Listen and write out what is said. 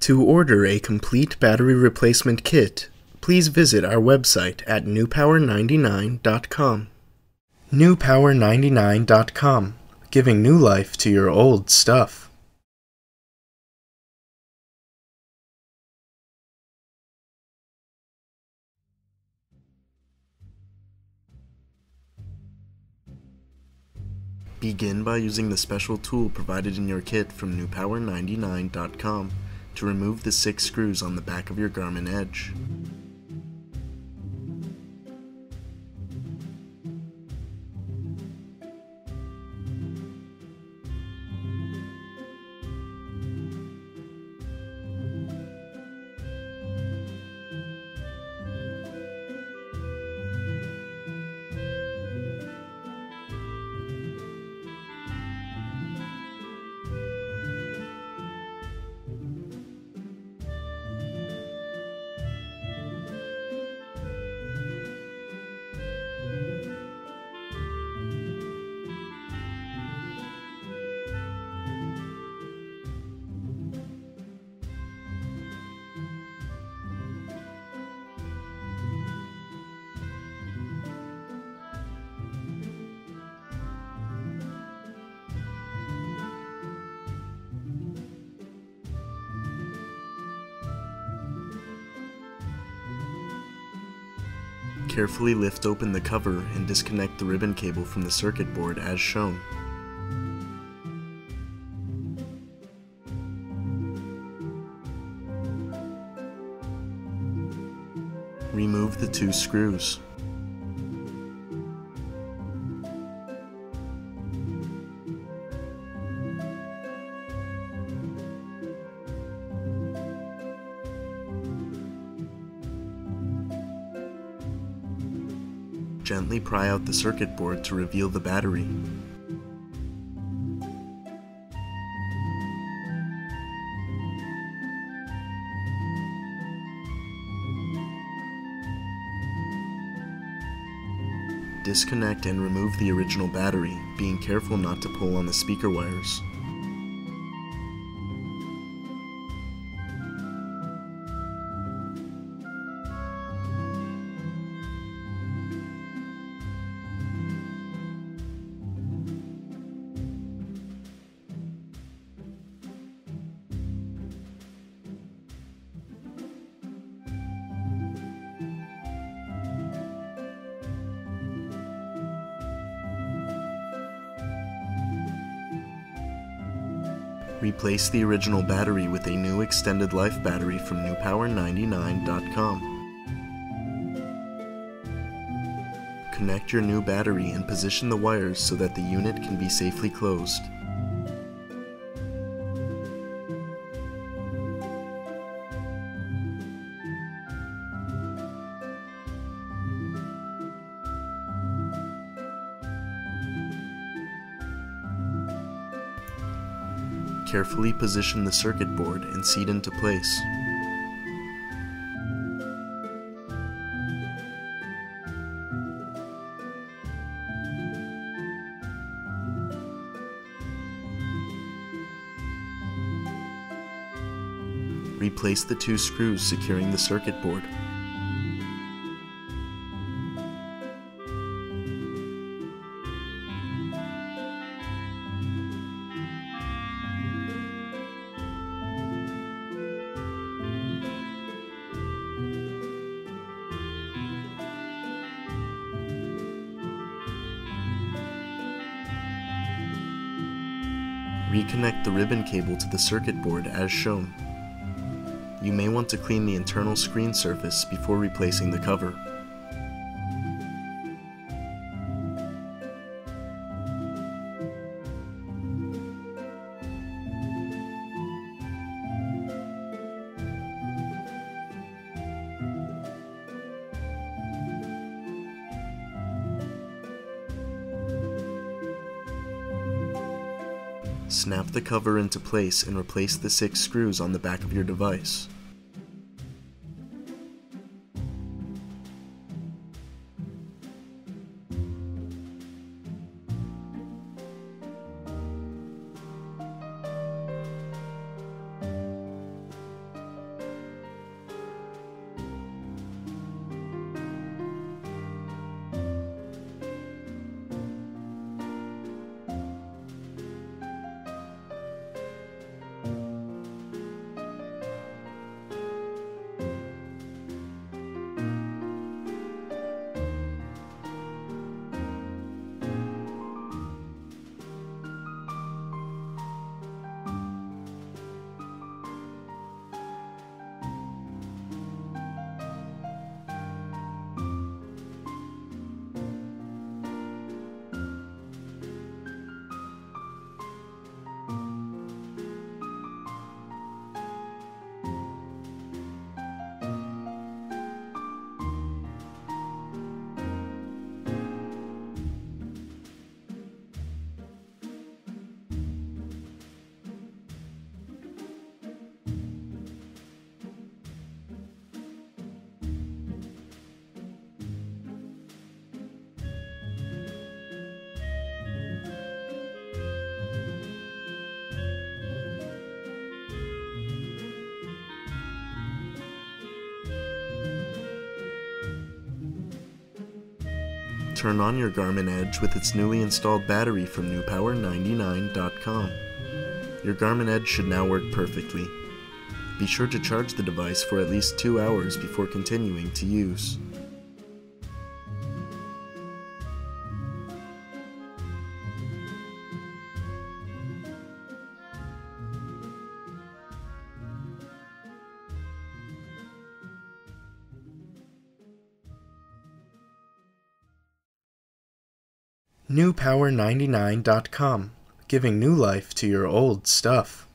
To order a complete battery replacement kit, please visit our website at newpower99.com. Newpower99.com, giving new life to your old stuff. Begin by using the special tool provided in your kit from newpower99.com to remove the six screws on the back of your Garmin Edge. Carefully lift open the cover and disconnect the ribbon cable from the circuit board as shown. Remove the two screws. Gently pry out the circuit board to reveal the battery. Disconnect and remove the original battery, being careful not to pull on the speaker wires. Replace the original battery with a new extended life battery from newpower99.com. Connect your new battery and position the wires so that the unit can be safely closed. Carefully position the circuit board and seat into place. Replace the two screws securing the circuit board. Reconnect the ribbon cable to the circuit board as shown. You may want to clean the internal screen surface before replacing the cover. Snap the cover into place and replace the six screws on the back of your device. Turn on your Garmin Edge with its newly installed battery from newpower99.com. Your Garmin Edge should now work perfectly. Be sure to charge the device for at least two hours before continuing to use. NewPower99.com, giving new life to your old stuff.